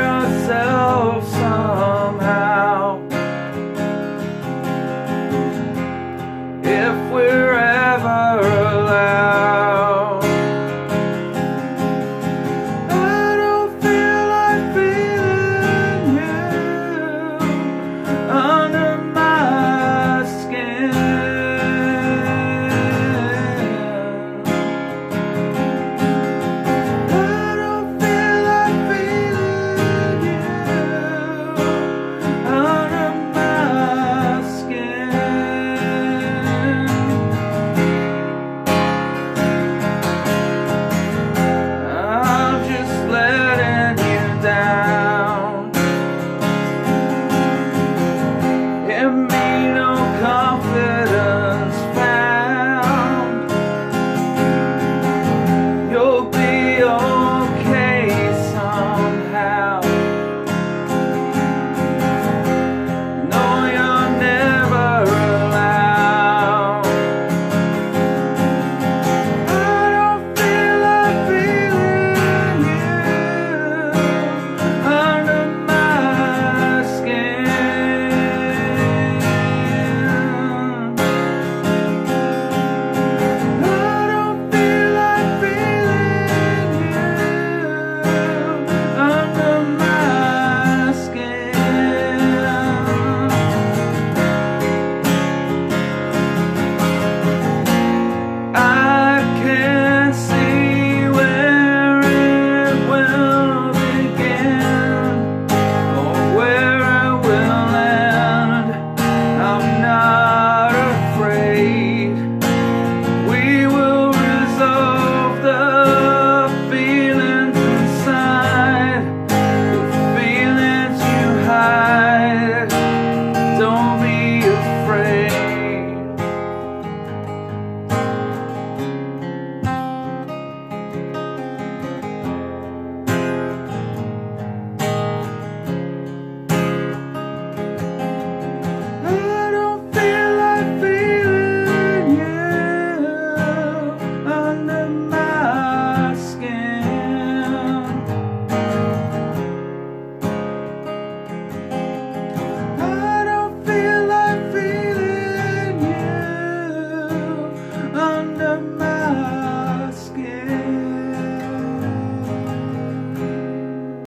ourselves.